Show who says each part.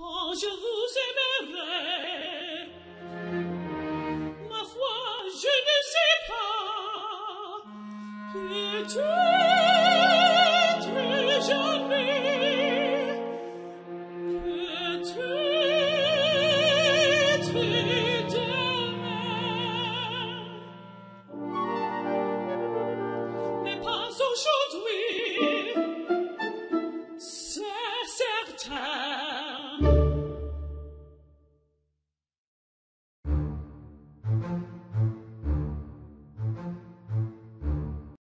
Speaker 1: Oh, je vous aimerai. Ma foi, je ne sais pas. Peut-être jamais. Peut-être demain. Mais pas aujourd'hui. C'est certain.